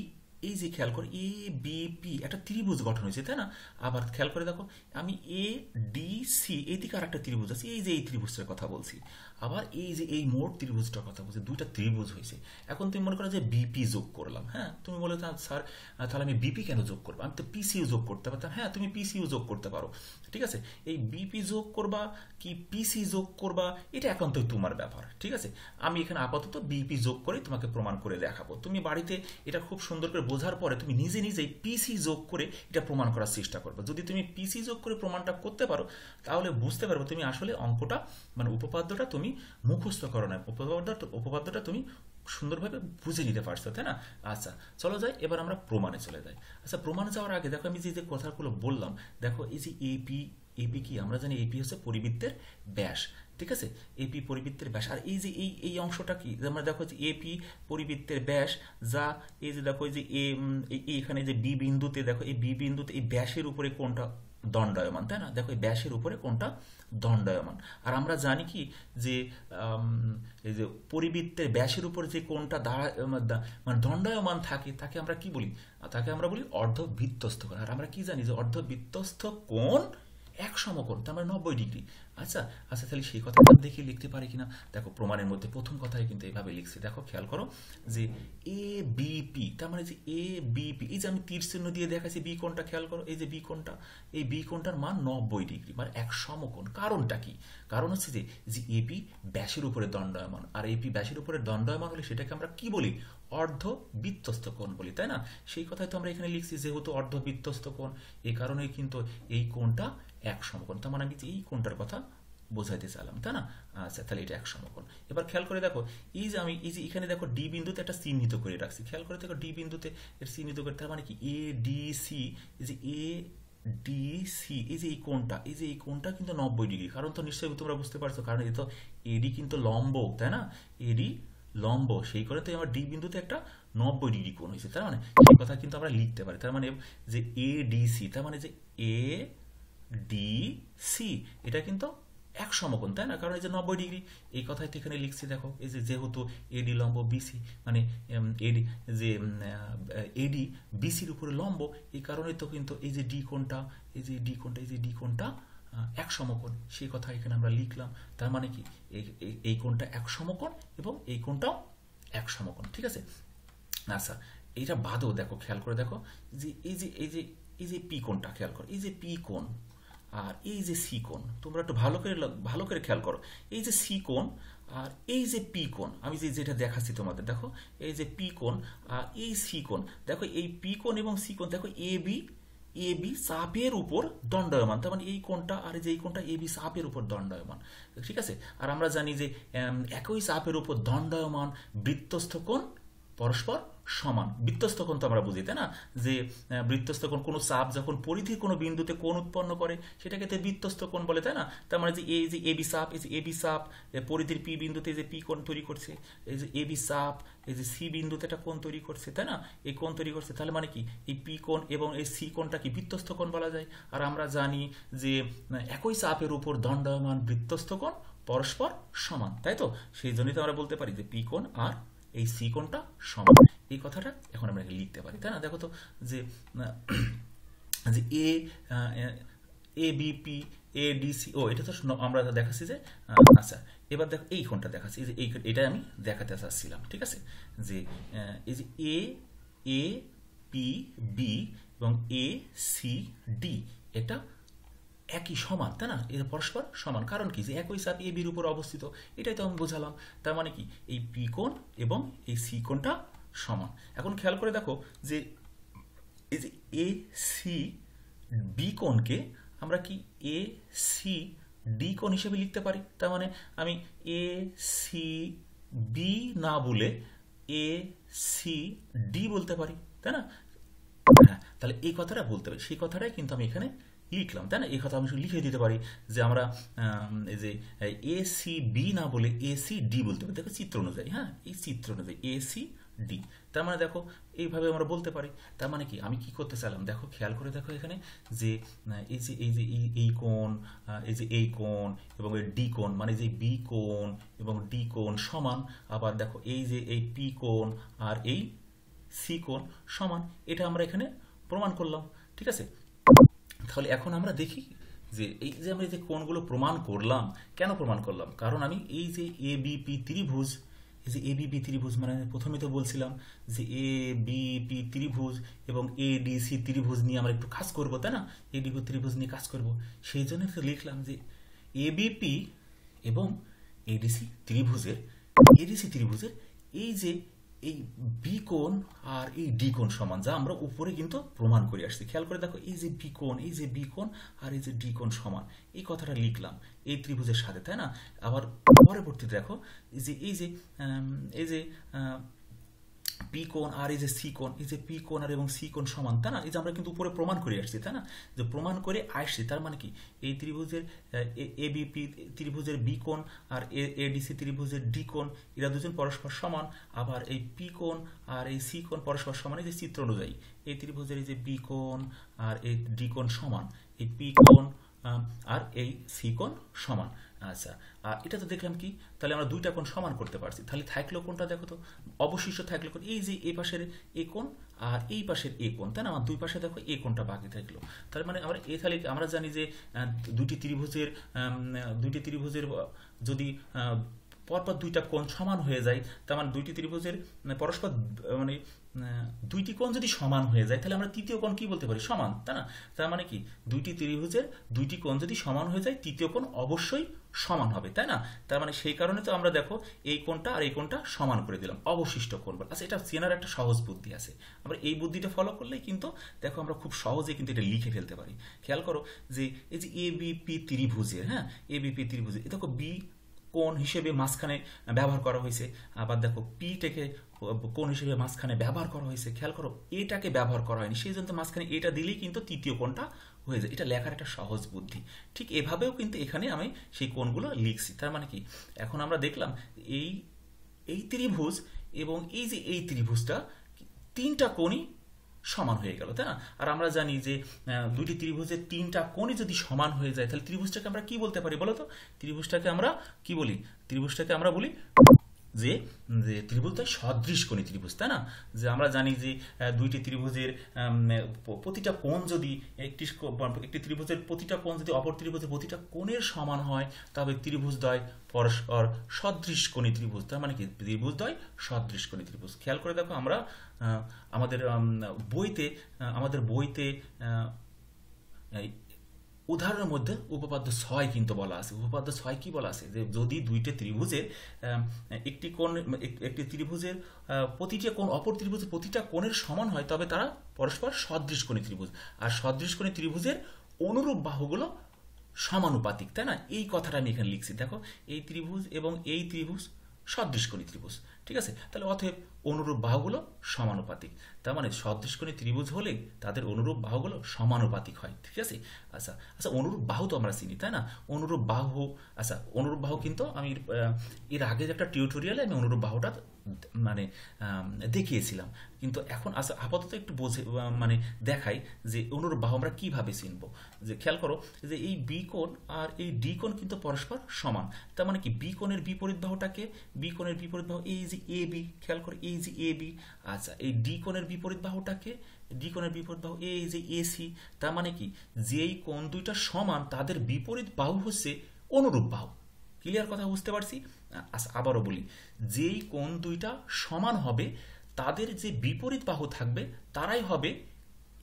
এই যে খেয়াল করো এ বি পি একটা ত্রিভুজ গঠন হয়েছে, তাই না? আবার খেয়াল করে দেখো, আমি এ ডি সি এইদিকে আর একটা ত্রিভুজ আছে, এই যে এই ত্রিভুজটার কথা বলছি। আবার এই যে এই মোট ত্রিভুজটার কথা বলছি, দুইটা ত্রিভুজ হয়েছে। এখন তুমি মনে করো যে বিপি যোগ করলাম হ্যাঁ? তুমি বলে স্যার তাহলে আমি বিপি কেন যোগ করব? আমি তো পিসিও যোগ করতে পারতাম হ্যাঁ? তুমি পিসিও যোগ করতে পারো। ঠিক আছে? এই বিপি যোগ করবা কি পিসি যোগ করবা, এটা একান্তই তোমার ব্যাপার, ঠিক আছে? আমি এখানে আপাতত বিপি যোগ করে তোমাকে প্রমাণ করে দেখাবো। তুমি বাড়িতে এটা খুব সুন্দর করে বোঝার পরে তুমি নিজে নিজেই পিসি যোগ করে এটা প্রমাণ করার চেষ্টা করবে। যদি তুমি পিসি যোগ করে প্রমাণটা করতে পারো, তাহলে বুঝতে পারবে তুমি আসলে অঙ্কটা মানে উপপাদ্যটা তুমি মুখস্থ করো না উপপাদ্য উপপাদ্যটা তুমি সুন্দরভাবে বুঝে নিতে পারছ, তাই না? আচ্ছা চলো যাই, এবার আমরা প্রমাণে চলে যাই। আচ্ছা প্রমাণে যাওয়ার আগে দেখো, আমি যে যে কথাগুলো বললাম, দেখো, এই যে এপি এপি কি? আমরা জানি এপি হচ্ছে পরিবৃত্তের ব্যাস, ঠিক আছে? এপি পরিবৃত্তের ব্যাস, আর এই যে, এই এই অংশটা কি? আমরা দেখো যে এপি পরিবৃত্তের ব্যাস, যা, এই যে দেখো যে এ এখানে যে বি বিন্দুতে, দেখো, এই বি বিন্দুতে এই ব্যাসের উপরে কোনটা দণ্ডায়মান, তাই না? দেখো ব্যাসের উপরে কোনটা? দণ্ডায়মান। আর আমরা জানি কি যে এই যে পরিবৃত্তের ব্যাসের উপর যে কোনটা দাঁড়া মানে দণ্ডায়মান থাকে, তাকে আমরা কি বলি? তাকে আমরা বলি অর্ধবৃত্তস্থ কোণ আর আমরা কি জানি যে অর্ধবৃত্তস্থ কোণ এক সমকোণ, তার মানে নব্বই ডিগ্রি। আচ্ছা আচ্ছা তাহলে সেই কথাটা দেখে লিখতে পারি কিনা? দেখো, প্রমাণের মধ্যে প্রথম কথাই কিন্তু এইভাবে লিখছি। দেখো, খেয়াল করো যে এ বিপি তার মানে যে এ বিপি এই যে আমি তীর চিহ্ন দিয়ে দেখাচ্ছি বি কোনটা খেয়াল করো, এই যে বি কোনটা এই বি কোনটার মান নব্বই ডিগ্রি মানে এক সমকোণ। কারণটা কি? কারণ হচ্ছে যে যে এপি ব্যাসের উপরে দণ্ডায়মান, আর এপি ব্যাসের উপরে দণ্ডায়মান হলে সেটাকে আমরা কি বলি? অর্ধ বিত্তস্ত কোণ বলি, তাই না? সেই কথাই তো আমরা এখানে লিখছি, যেহেতু অর্ধ বিত্তস্ত কোণ এই কারণেই কিন্তু এই কোণটা এক সমকোণ তার মানে আমি এই কোণটার কথা বোঝাইতে চাইলাম, তাই না? আচ্ছা তাহলে এটা এক সমকোণ এবার খেয়াল করে দেখো, এই যে আমি, এই যে এখানে দেখো ডি বিন্দুতে একটা চিহ্নিত করে রাখছি। খেয়াল করে দেখো ডি বিন্দুতে এর চিহ্নিত করে, তার মানে কি? এ, ডি, সি, এই যে এ, ডি, সি, এই যে এই কোণটা, এই যে এই কোণটা কিন্তু নব্বই ডিগ্রি। কারণ তো নিশ্চয়ই তোমরা বুঝতে পারছ, কারণ এ তো এডি কিন্তু লম্ব, তাই না? এডি লম্ব, সেই করে তো আমার ডি বিন্দুতে একটা নব্বই ডিগ্রি কোণ হয়েছে, তার মানে সেই কথা কিন্তু আমরা লিখতে পারি। তার মানে যে এ, ডি, সি, তার মানে যে এ ডি সি এটা কিন্তু এক সমকোণ, তাই না? কারণ এই যে নব্বই ডিগ্রি, এই কথাই তো এখানে লিখছি, দেখো, এই যে যেহেতু এডি লম্ব বিসি মানে এডি যে এডি বিসির উপরে লম্ব, এই কারণে তো কিন্তু এই যে ডি কোণটা, এই যে ডি কোণটা, এই যে ডি কোণটা এক সমকোণ, সেই কথা এখানে আমরা লিখলাম। তার মানে কি? এই কোণটা এক সমকোণ এবং এই কোণটাও এক সমকোণ, ঠিক আছে? আচ্ছা এইটা বাদও দেখো, খেয়াল করে দেখো, যে এই যে এই যে এই যে পি কোণটা, খেয়াল করো, এই যে পি কোণ আর এই যে সি কোণ, তোমরা একটু ভালো করে ভালো করে খেয়াল করো। এই যে সি কোণ আর এই যে পি কোণ, আমি যে যেটা দেখাচ্ছি তোমাদের, দেখো, এই যে পি কোণ আর এই সি কোণ, দেখো, এই পি কোণ এবং সি কোণ, দেখো, এ বি এ বি চাপের উপর দণ্ডায়মান, তার মানে এই কোণটা আর যে এই কোণটা, এ বি চাপের উপর দণ্ডায়মান, ঠিক আছে? আর আমরা জানি যে একই চাপের উপর দণ্ডায়মান বৃত্তস্থ কোণ পরস্পর সমান। বৃত্তস্থ কোণ তো আমরা বুঝি, তাই না? যে বৃত্তস্থ কোণ কোনো চাপ যখন পরিধির কোনো বিন্দুতে কোণ উৎপন্ন করে, সেটাকে তো বৃত্তস্থ কোণ বলে, তাই না? তার মানে যে, এই যে এবি চাপ, এই যে এবি চাপ পরিধির পি বিন্দুতে যে পি কোণ তৈরি করছে, এই যে এবি চাপ, এই যে সি বিন্দুতে একটা কোণ তৈরি করছে, তাই না? এই কোণ তৈরি করছে, তাহলে মানে কি? এই পি কোণ এবং এই সি কোণটা কি বৃত্তস্থ কোণ বলা যায়? আর আমরা জানি যে একই চাপের উপর দণ্ডায়মান বৃত্তস্থ কোণ পরস্পর সমান, তাই তো? সেই জন্যই তো আমরা বলতে পারি যে পি কোণ আর এই সি কোণটা সমান। এই কথাটা এখন আমরা লিখতে পারি, তাই না? দেখো তো যে যে এ এ বিপি এ ডিসি ও, এটা তো আমরা দেখাচ্ছি যে আচ্ছা এবার দেখো এই কোণটা দেখাচ্ছি যে এই এটা আমি দেখাতে চাচ্ছিলাম, ঠিক আছে? যে এই যে এ এ পি বি এবং এ সি ডি এটা একই সমান, তাই না? এর পরস্পর সমান। কারণ কি? যে একই চাপ এ বির উপর অবস্থিত। এটাই তো আমি বোঝালাম। তার মানে কি? এই পি কোণ এবং এই সি কোণটা সমান। এখন খেয়াল করে দেখো যে এই যে এ, সি, বি কোণকে আমরা কি এ, সি, ডি কোণ হিসেবে লিখতে পারি? তার মানে আমি এ, সি, বি না বলে এ, সি, ডি বলতে পারি, তাই না? হ্যাঁ তাহলে এই কথাটা বলতে পারি সেই কথাটাই কিন্তু আমি এখানে লিখলাম তাই না? এই কথা আমি শুধু লিখে দিতে পারি যে আমরা এই যে, এ সি বি না বলে এ সি ডি বলতে পারি। দেখো চিত্র অনুযায়ী হ্যাঁ? এই চিত্র অনুযায়ী এ সি ডি তার মানে দেখো, এইভাবে আমরা বলতে পারি। তার মানে কি? আমি কি করতে চাইলাম? দেখো, খেয়াল করে দেখো এখানে যে এই যে এই যে, এই কোণ এই যে, এই কোণ এবং এই ডি কোণ মানে যে বি কোণ এবং ডি কোণ সমান, আবার দেখো এই যে, এই পি কোণ আর এই সি কোণ সমান, এটা আমরা এখানে প্রমাণ করলাম। ঠিক আছে? তাহলে এখন আমরা দেখি যে এই যে আমরা যে কোণগুলো প্রমাণ করলাম, কেন প্রমাণ করলাম? কারণ আমি এই যে এ বিপি ত্রিভুজ, এই যে এ বিপি ত্রিভুজ মানে প্রথমে তো বলছিলাম যে এ বিপি ত্রিভুজ এবং এ ডিসি ত্রিভুজ নিয়ে আমরা একটু কাজ করব, তাই না? এ ডিপি ত্রিভুজ নিয়ে কাজ করব। সেই জন্য তো লিখলাম যে এবিপি এবং এডিসি ত্রিভুজের এডিসি ত্রিভুজের এই যে এই বি কোণ আর এই ডি কোণ সমান, যা আমরা উপরে কিন্তু প্রমাণ করে আসছি। খেয়াল করে দেখো, এই যে বি কোণ, এই যে বি কোণ আর এই যে ডি কোণ সমান, এই কথাটা লিখলাম, এই ত্রিভুজের সাথে, তাই না? আবার পরবর্তীতে দেখো, এই যে এই যে এই যে পি কোণ আর এই যে সি কোণ, এই যে পি কোণ আর এবং সি কোণ সমান তাই না? এই যে আমরা কিন্তু উপরে প্রমাণ করে আসছি তাই না? যে প্রমাণ করে আসছি, তার মানে কি? এই ত্রিভুজের, এ বি পি ত্রিভুজের বি কোণ আর এ ডিসি ত্রিভুজের ডি কোণ, এরা দুজন পরস্পর সমান, আবার এই পি কোণ আর এই সি কোণ পরস্পর সমান, এই যে চিত্র অনুযায়ী। এই ত্রিভুজের এই যে বি কোণ আর এই ডি কোণ সমান, এই পি কোণ আর এই সি কোণ সমান। আচ্ছা আর এটা তো দেখলাম কি, তাহলে আমরা দুইটা কোণ সমান করতে পারছি। তাহলে থাকল কোনটা দেখো তো, অবশিষ্ট থাকল কোণ, এই যে এই পাশের এ কোণ আর এই পাশের এ কোণ, তাই না? আমার দুই পাশে দেখো এ কোণটা বাকি থাকল। তার মানে আমরা এ তাহলে আমরা জানি যে দুটি ত্রিভুজের দুটি ত্রিভুজের যদি পরপর দুইটা কোণ সমান হয়ে যায়, তার মানে দুইটি ত্রিভুজের মানে পরস্পর মানে দুইটি কোণ যদি সমান হয়ে যায়, তাহলে আমরা তৃতীয় কোণ কি বলতে পারি? সমান, তাই না? তার মানে কি, দুইটি ত্রিভুজের দুইটি কোণ যদি সমান হয়ে যায়, তৃতীয় কোণ অবশ্যই সমান হবে, তাই না? তার মানে সেই কারণে তো আমরা দেখো এই কোণটা আর এই কোণটা সমান করে দিলাম, অবশিষ্ট কোণ আচ্ছা এটা চেনার একটা সহজ বুদ্ধি আছে। আমরা এই বুদ্ধিটা ফলো করলেই কিন্তু দেখো আমরা খুব সহজে কিন্তু এটা লিখে ফেলতে পারি। খেয়াল করো যে এই যে এ বিপি ত্রিভুজের হ্যাঁ? এ বিপি ত্রিভুজের দেখো বি কোণ হিসেবে মাঝখানে ব্যবহার করা হয়েছে, আবার দেখো পিটাকে কোণ হিসেবে মাঝখানে ব্যবহার করা হয়েছে। খেয়াল করো, এটাকে ব্যবহার করা হয়নি, সেই জন্য মাঝখানে এটা দিলেই কিন্তু তৃতীয় কোণটা হয়ে যায়। এটা লেখার একটা সহজ বুদ্ধি। ঠিক এভাবেও কিন্তু এখানে আমি সেই কোণগুলো লিখছি। তার মানে কি? এখন আমরা দেখলাম এই এই ত্রিভুজ এবং এই যে এই ত্রিভুজটা, তিনটা কোণই সমান হয়ে গেল, তাই না? আর আমরা জানি যে দুইটি ত্রিভুজের তিনটা কোণই যদি সমান হয়ে যায়, তাহলে ত্রিভুজটাকে আমরা কি বলতে পারি বলো তো? ত্রিভুজটাকে আমরা কি বলি? ত্রিভুজটাকে আমরা বলি যে যে ত্রিভুজটাই সদৃশ কোণী ত্রিভুজ, তাই না? যে আমরা জানি যে দুইটি ত্রিভুজের প্রতিটা কোণ যদি একটি একটি ত্রিভুজের প্রতিটা কোণ যদি অপর ত্রিভুজের প্রতিটা কোণের সমান হয়, তবে ত্রিভুজদ্বয় পরস্পর সদৃশ কোণী ত্রিভুজ, তার মানে কি? ত্রিভুজদ্বয় সদৃশ কোণী ত্রিভুজ। খেয়াল করে দেখো আমরা আমাদের বইতে আমাদের বইতে উদাহরণের মধ্যে উপপাদ্য ছয় কিন্তু বলা আছে। উপপাদ্য ছয় কি বলা আছে? যে যদি দুইটি ত্রিভুজের একটি কোণ, এক- একটি ত্রিভুজের প্রতিটা কোণ, অপর ত্রিভুজের প্রতিটা কোণের সমান হয়, তবে তারা পরস্পর সদৃশ কোণী ত্রিভুজ। আর সদৃশ কোণী ত্রিভুজের অনুরূপ বাহুগুলো সমানুপাতিক, তাই না? এই কথাটা আমি এখানে লিখছি। দেখো, এই ত্রিভুজ এবং এই ত্রিভুজ সদৃশকোণী ত্রিভুজ, ঠিক আছে? তাহলে অতএব অনুরূপ বাহুগুলো সমানুপাতিক। তার মানে সদৃশকোণী ত্রিভুজ হলে তাদের অনুরূপ বাহুগুলো সমানুপাতিক হয়। ঠিক আছে? আচ্ছা আচ্ছা অনুরূপ বাহু তো আমরা চিনি, তাই না? অনুরূপ বাহু আচ্ছা অনুরূপ বাহু কিন্তু আমি এর আগে একটা টিউটোরিয়ালে আমি অনুরূপ বাহুটা মানে দেখিয়েছিলাম। কিন্তু এখন আপাতত একটু বোঝে মানে দেখাই যে অনুরূপ বাহু আমরা কীভাবে চিনব। যে খেয়াল করো যে এই বি কোণ আর এই ডি কোণ কিন্তু পরস্পর সমান। তার মানে কি? বি কোণের বিপরীত বাহুটাকে বি কোণের বিপরীত বাহু, এই যে এ বি খেয়াল করো এই যে এ বি আচ্ছা এই ডি কোণের বিপরীত বাহুটাকে ডি কোণের বিপরীত বাহু, এই যে এসি তার মানে কি? যেই কোণ দুইটা সমান, তাদের বিপরীত বাহু হচ্ছে অনুরূপ বাহু। ক্লিয়ার কথা বুঝতে পারছি? আবারও বলি, যেই কোণ দুইটা সমান হবে, তাদের যে বিপরীত বাহু থাকবে, তারাই হবে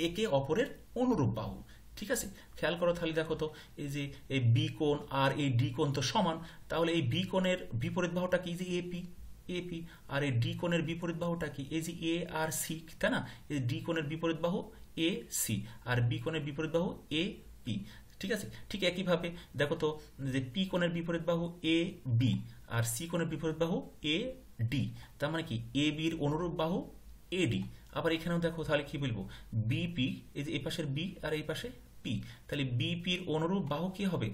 একে অপরের অনুরূপ বাহু। ঠিক আছে? খেয়াল করো তাহলে দেখো তো, এই যে, এই বি কোণ আর এই ডি কোণ তো সমান, তাহলে এই বি কোণের বিপরীত বাহুটা কি? যে এপি এপি আর এই ডি কোণের বিপরীত বাহুটা কি? এই যে এ আর সি তাই না? এই ডি কোণের বিপরীত বাহু এ সি আর বি কোণের বিপরীত বাহু এ পি ঠিক আছে? ঠিক একইভাবে, দেখো তো, যে পি কোণের বিপরীত বাহু এ বি আর সি কোণের বিপরীত বাহু এ ডি তার মানে কি? এ বির অনুরূপ বাহু এ ডি আবার এখানেও দেখো, তাহলে কি বলব? বিপি এই যে এই পাশের বি আর এই পাশে পি তাহলে বিপির অনুরূপ বাহু কি হবে?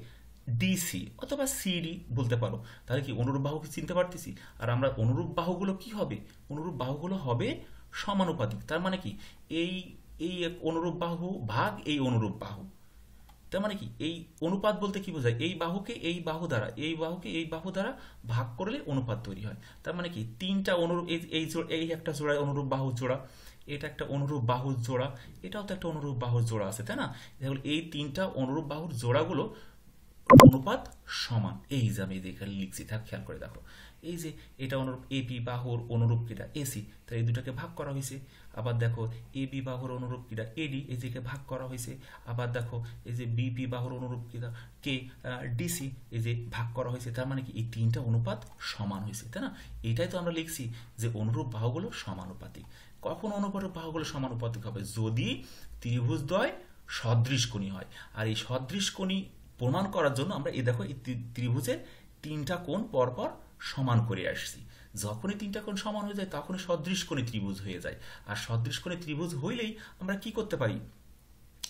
ডিসি অথবা সিডি বলতে পারো। তাহলে কি অনুরূপ বাহু চিনতে পারতেছি? আর আমরা অনুরূপ বাহুগুলো কি হবে? অনুরূপ বাহুগুলো হবে সমানুপাতিক। তার মানে কি? এই এই অনুরূপ বাহু ভাগ এই অনুরূপ বাহু। তার মানে কি? এই অনুপাত বলতে কি বোঝায়? এই বাহুকে এই বাহু দ্বারা, এই বাহুকে এই বাহু দ্বারা ভাগ করলে অনুপাত তৈরি হয়। তার মানে কি? তিনটা অনুরূপ, এই এই একটা জোড়ায় অনুরূপ বাহু জোড়া, এটা একটা অনুরূপ বাহুর জোড়া, এটাও তো একটা অনুরূপ বাহুর জোড়া আছে, তাই না? এই তিনটা অনুরূপ বাহুর জোড়াগুলো অনুপাত সমান। এই যে আমি এখানে লিখছি, থাক, খেয়াল করে দেখো। এই যে এটা অনুরূপ এপি বাহুর অনুরূপ কিটা এসি তাই এই দুটাকে ভাগ করা হয়েছে। আবার দেখো, এ, বি, বাহুর অনুরূপ কিটা এডি যে ভাগ করা হয়েছে। আবার দেখো, এই যে বিপি বাহুর অনুরূপ কিটা কে ডিসি এই যে ভাগ করা হয়েছে, তার মানে কি? এই তিনটা অনুপাত সমান হয়েছে, তাই না? এটাই তো আমরা লিখছি যে অনুরূপ বাহুগুলো সমানুপাতিক। কখন অনুপাত বাহুগুলো সমানুপাতিক হবে? যদি ত্রিভুজ দ্বয় সদৃশকোণী হয়। আর এই সদৃশ সদৃশকোণী প্রমাণ করার জন্য আমরা এই দেখো, এই ত্রিভুজের তিনটা কোণ পরপর সমান করে আসছি। যখনই তিনটা কোণ সমান হয়ে যায়, তখনই সদৃশ কোণে ত্রিভুজ হয়ে যায়। আর সদৃশ কোণে ত্রিভুজ হইলেই আমরা কি করতে পারি?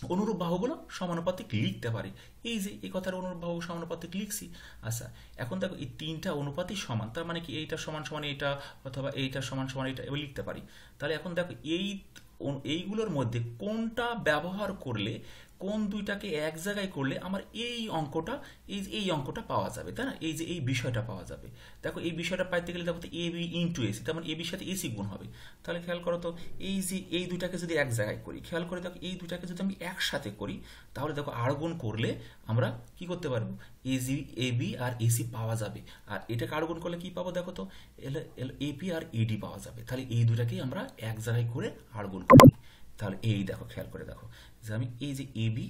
অনুরূপ বাহুগুলো সমানুপাতিক লিখতে পারি। এই যে, এই কথার অনুরূপ বাহু সমানুপাতিক লিখছি। আচ্ছা এখন দেখো, এই তিনটা অনুপাতই সমান, তার মানে কি এইটা সমান সমান এইটা অথবা এইটা সমান সমান এইটা, এবার লিখতে পারি। তাহলে এখন দেখো, এই, এইগুলোর মধ্যে কোনটা ব্যবহার করলে কোন দুইটাকে এক জায়গায় করলে আমার এই অঙ্কটা, এই এই অঙ্কটা পাওয়া যাবে, তাই না? এই যে, এই বিষয়টা পাওয়া যাবে। দেখো, এই বিষয়টা পাইতে গেলে দেখো এ বি ইন্টু এসি তার মানে এ বির সাথে এসি গুণ হবে। তাহলে খেয়াল করো তো, এই যে, এই দুইটাকে যদি এক জায়গায় করি, খেয়াল করে দেখো, এই দুইটাকে যদি আমি একসাথে করি, তাহলে দেখো আর গুণ করলে আমরা কি করতে পারব? এজি এ বি আর এসি পাওয়া যাবে। আর এটাকে আর গুণ করলে কি পাবো দেখো তো? এপি আর ইডি পাওয়া যাবে। তাহলে এই দুটাকেই আমরা এক জায়গায় করে আর গুণ করি। তাহলে এই দেখো, খেয়াল করে দেখো। যে আমি এই যে এবি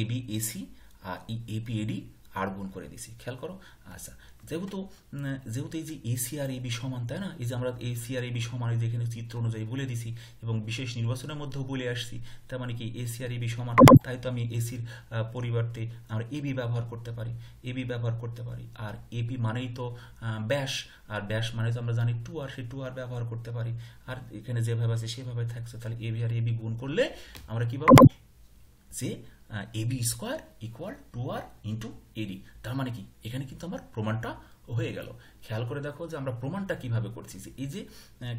এবি এসি আর এপি এডি আর গুণ করে দিছি খেয়াল করো। আচ্ছা যেহেতু যেহেতু এই যে এসি আর এবি সমান, তাই না? এই যে আমরা এসি আর এবি সমান, এই যে এখানে চিত্র অনুযায়ী বলে দিছি এবং বিশেষ নির্বাচনের মধ্যেও বলে আসছি, তার মানে কি এসি আর এবি সমান, তাই তো আমি এসির পরিবর্তে আমরা এবি ব্যবহার করতে পারি এবি ব্যবহার করতে পারি। আর এবি মানেই তো ব্যাস। আর ব্যাস মানে তো আমরা জানি টু আর সে টু আর ব্যবহার করতে পারি। আর এখানে যেভাবে আছে সেভাবে থাকছে। তাহলে এবি আর এবি গুণ করলে আমরা কি পাবো? যে AB square equal two R into AD তার মানে কি? এখানে কিন্তু আমার প্রমাণটা হয়ে গেল। খেয়াল করে দেখো যে আমরা প্রমাণটা কীভাবে করছি। যে এই যে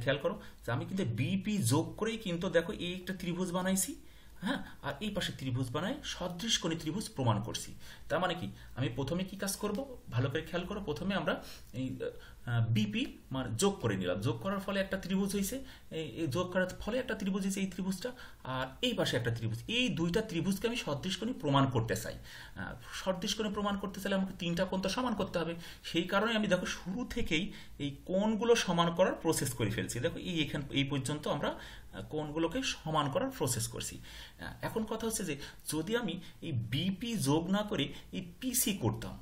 খেয়াল করো যে আমি কিন্তু বিপি যোগ করেই কিন্তু দেখো এই একটা ত্রিভুজ বানাইছি হ্যাঁ? আর এই পাশে ত্রিভুজ বানায় সদৃশ কোণে ত্রিভুজ প্রমাণ করছি। তার মানে কি? আমি প্রথমে কি কাজ করব? ভালো করে খেয়াল করো। প্রথমে আমরা এই বিপি মানে যোগ করে নিলাম। যোগ করার ফলে একটা ত্রিভুজ হয়েছে এই যোগ করার ফলে একটা ত্রিভুজ হয়েছে এই ত্রিভুজটা। আর এই পাশে একটা ত্রিভুজ। এই দুইটা ত্রিভুজকে আমি সদৃশ প্রমাণ করতে চাই। সদৃশ প্রমাণ করতে চাইলে আমাকে তিনটা কোণ তো সমান করতে হবে। সেই কারণে আমি দেখো শুরু থেকেই এই কোণগুলো সমান করার প্রসেস করে ফেলছি। দেখো এই এখান, এই পর্যন্ত আমরা কোণগুলোকে সমান করার প্রসেস করছি। এখন কথা হচ্ছে যে যদি আমি এই বিপি যোগ না করে এই পিসি করতাম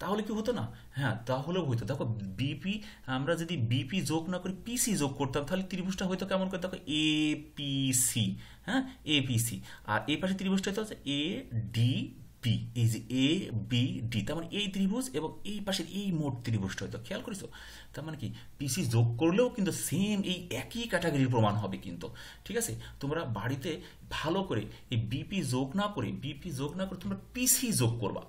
তাহলে কি হতো না? হ্যাঁ তাহলেও হইতো। দেখো বিপি আমরা যদি বিপি যোগ না করে পিসি যোগ করতাম, তাহলে ত্রিভুজটা হয়তো কেমন করে? দেখো এ পিসি হ্যাঁ? এ পিসি আর এই পাশে ত্রিভুজটা হচ্ছে এ ডি বি এই যে এ বি ডি তার মানে এই ত্রিভুজ এবং এই পাশের এই মোট ত্রিভুজটা হয়তো খেয়াল করেছ তার মানে কি? পিসি যোগ করলেও কিন্তু সেম এই একই ক্যাটাগরির প্রমাণ হবে কিন্তু। ঠিক আছে? তোমরা বাড়িতে ভালো করে এই বিপি যোগ না করে বিপি যোগ না করে তোমরা পিসি যোগ করবা।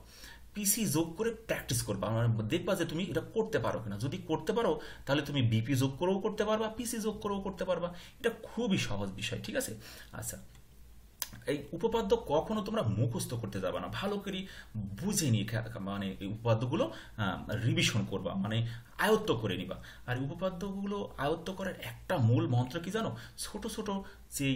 পিসি যোগ করে প্র্যাকটিস করবা। দেখবা যে তুমি এটা করতে পারো কিনা। যদি করতে পারো, তাহলে তুমি বিপি যোগ করেও করতে পারবা পিসি যোগ করেও করতে পারবা। এটা খুবই সহজ বিষয়, ঠিক আছে? আচ্ছা। এই উপপাদ্য কখনো তোমরা মুখস্থ করতে যাবে না। ভালো করে বুঝে নিয়ে মানে এই উপপাদ্যগুলো রিভিশন করবা। মানে আয়ত্ত করে নিবা। আর উপপাদ্যগুলো আয়ত্ত করার একটা মূল মন্ত্র কি জানো? ছোট ছোট যে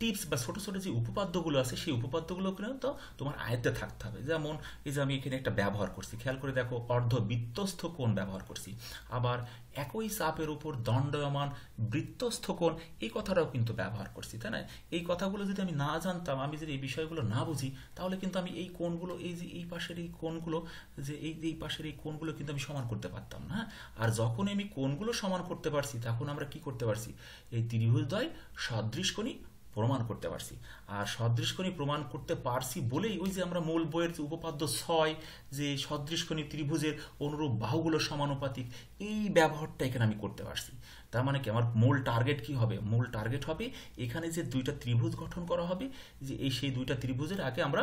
টিপস বা ছোট ছোট যে উপপাদ্যগুলো আছে, সেই উপপাদ্যগুলো কিন্তু তোমার আয়ত্তে থাকতে হবে। যেমন এই যে আমি এখানে একটা ব্যবহার করছি, খেয়াল করে দেখো অর্ধ বৃত্তস্থ কোণ ব্যবহার করছি। আবার একই চাপের উপর দণ্ডয়মান বৃত্তস্থ কোণ, এই কথাটাও কিন্তু ব্যবহার করছি, তাই না? এই কথাগুলো যদি আমি না জানতাম, আমি যদি এই বিষয়গুলো না বুঝি, তাহলে কিন্তু আমি এই কোণগুলো, এই যে এই পাশের এই কোণগুলো, যে এই এই পাশের এই কোণগুলো কিন্তু আমি সমান করতে পারতাম না আর যখন আমি কোণগুলো সমান করতে পারছি, তখন আমরা কি করতে পারছি? এই ত্রিভুজদ্বয় সদৃশকোণী প্রমাণ করতে পারছি। আর সদৃশকোণী প্রমাণ করতে পারছি বলেই ওই যে আমরা মূল বইয়ের যে উপপাদ্য ছয়, যে সদৃশকোণী ত্রিভুজের অনুরূপ বাহুগুলো সমানুপাতিক, এই ব্যবহারটা এখানে আমি করতে পারছি। তার মানে কি? আমার মূল টার্গেট কি হবে? মূল টার্গেট হবে এখানে যে দুইটা ত্রিভুজ গঠন করা হবে, যে এই সেই দুইটা ত্রিভুজের আগে আমরা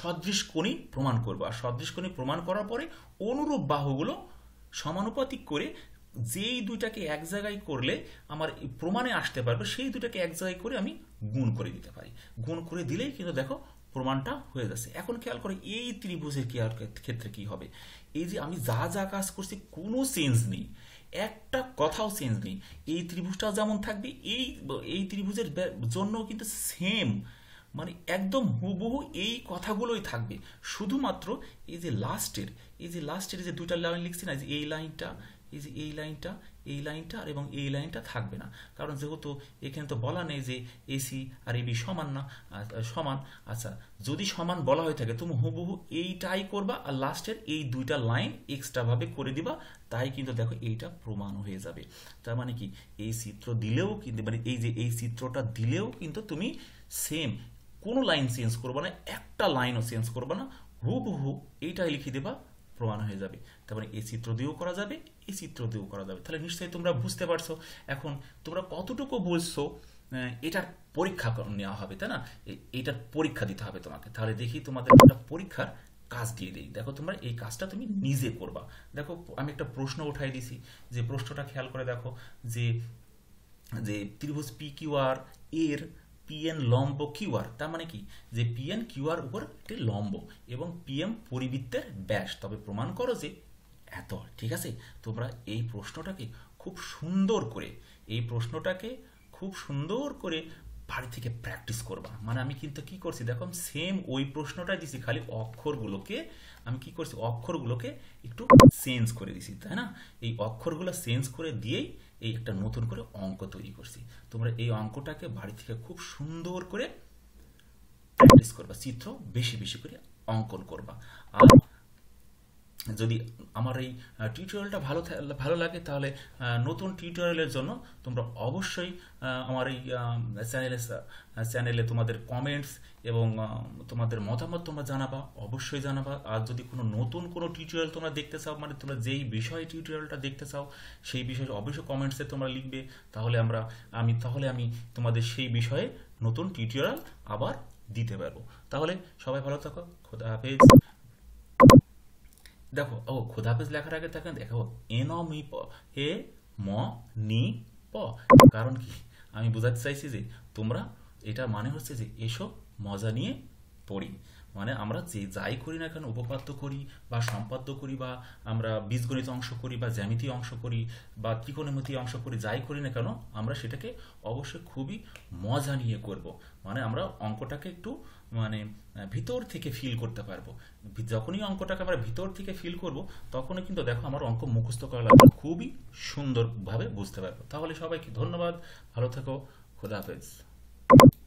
সদৃশকোণী প্রমাণ করব। আর সদৃশকোণী প্রমাণ করার পরে অনুরূপ বাহুগুলো সমানুপাতিক করে যেই দুইটাকে এক জায়গায় করলে আমার প্রমাণে আসতে পারবে, সেই দুটাকে এক জায়গায় করে আমি গুণ করে দিতে পারি। গুণ করে দিলেই কিন্তু দেখো প্রমাণটা হয়ে যাচ্ছে। এখন খেয়াল করে, এই ত্রিভুজের কি ক্ষেত্রে কি হবে? এই যে আমি যা যা কাজ করছি কোনো চেঞ্জ নেই, একটা কথাও চেঞ্জ নেই। এই ত্রিভুজটা যেমন থাকবে, এই এই ত্রিভুজের জন্য কিন্তু সেম মানে একদম হুবহু এই কথাগুলোই থাকবে। শুধুমাত্র এই যে লাস্টের এই যে লাস্টের যে দুইটা লাইন লিখছি না যে এই লাইনটা এই যে এই লাইনটা এই লাইনটা এবং এই লাইনটা থাকবে না। কারণ যেহেতু এখানে তো বলা নেই যে এসি আর এবি সমান না সমান। আচ্ছা যদি সমান বলা হয়ে থাকে, তুমি হুবহু এইটাই করবা আর লাস্টের এই দুইটা লাইন এক্সট্রা ভাবে করে দিবা, তাই কিন্তু দেখো এইটা প্রমাণ হয়ে যাবে। তার মানে কি? এই চিত্র দিলেও কিন্তু মানে এই যে এই চিত্রটা দিলেও কিন্তু তুমি সেম কোনো লাইন চেঞ্জ করবা না, একটা লাইনও চেঞ্জ করবা না, হুবহু এইটাই লিখে দেবা প্রমাণ হয়ে যাবে। তারপরে এই চিত্র দিয়েও করা যাবে, এই চিত্র দিয়েও করা যাবে। তাহলে নিশ্চয়ই তোমরা বুঝতে পারছ। এখন তোমরা কতটুকু বুঝছ এটার পরীক্ষা নেওয়া হবে, তাই না? এ- এটার পরীক্ষা দিতে হবে তোমাকে। তাহলে দেখি তোমাদের একটা পরীক্ষার কাজ দিয়ে দিই। দেখো তোমরা, এই কাজটা তুমি নিজে করবা। দেখো, আমি একটা প্রশ্ন উঠাই দিছি যে প্রশ্নটা খেয়াল করে দেখো যে যে ত্রিভুজ পি কিউ আর এর পিএন লম্ব কিউ আর তার মানে কি? যে পিএন কিউ আর উপর একটি লম্ব এবং পিএম পরিবৃত্তের ব্যাস। তবে প্রমাণ করো যে এত, ঠিক আছে? তোমরা এই প্রশ্নটাকে খুব সুন্দর করে, এই প্রশ্নটাকে খুব সুন্দর করে বাড়ি থেকে প্র্যাকটিস করবা। মানে আমি কিন্তু কি করছি? দেখো সেম ওই প্রশ্নটাই দিছি, খালি অক্ষরগুলোকে, আমি কি করছি? অক্ষরগুলোকে একটু চেঞ্জ করে দিছি, তাই না? এই অক্ষরগুলো চেঞ্জ করে দিয়েই এই একটা নতুন করে অঙ্ক তৈরি করছি। তোমরা এই অঙ্কটাকে বাড়ি থেকে খুব সুন্দর করে প্র্যাকটিস করবা, চিত্র বেশি বেশি করে অঙ্কন করবা। আর যদি আমার এই টিউটোরিয়ালটা ভালো ভালো লাগে, তাহলে নতুন টিউটোরিয়ালের জন্য তোমরা অবশ্যই আমার এই চ্যানেলে চ্যানেলে তোমাদের কমেন্টস এবং তোমাদের মতামত তোমরা জানাবা, অবশ্যই জানাবা। আর যদি কোনো নতুন কোনো টিউটোরিয়াল তোমরা দেখতে চাও মানে তোমরা যেই বিষয়ে টিউটোরিয়ালটা দেখতে চাও, সেই বিষয়ে অবশ্যই কমেন্টসে তোমরা লিখবে, তাহলে আমরা, আমি, তাহলে আমি তোমাদের সেই বিষয়ে নতুন টিউটোরিয়াল আবার দিতে পারব। তাহলে সবাই ভালো থাকো, খোদা হাফেজ। দেখো, ও খোদাফেজ লেখার আগে দেখেন, দেখো এন মি প এ ম, নি, প। কারণ কি? আমি বোঝাতে চাইছি যে তোমরা, এটা মানে হচ্ছে যে এসো, মজা নিয়ে পড়ি। মানে আমরা যে যাই করি না কেন, উপপাদ্য করি বা সম্পাদ্য করি বা আমরা বীজগণিত অংশ করি বা জ্যামিতি অংশ করি বা ত্রিকোণমিতি অংশ করি, যাই করি না কেন, আমরা সেটাকে অবশ্যই খুবই মজা নিয়ে করব। মানে আমরা অঙ্কটাকে একটু মানে ভিতর থেকে ফিল করতে পারব। যখনই অঙ্কটাকে আমরা ভিতর থেকে ফিল করব, তখনই কিন্তু দেখো আমার অঙ্ক মুখস্থ করা লাগবে। খুবই সুন্দরভাবে বুঝতে পারব। তাহলে সবাইকে ধন্যবাদ। ভালো থেকো। খোদা হাফেজ।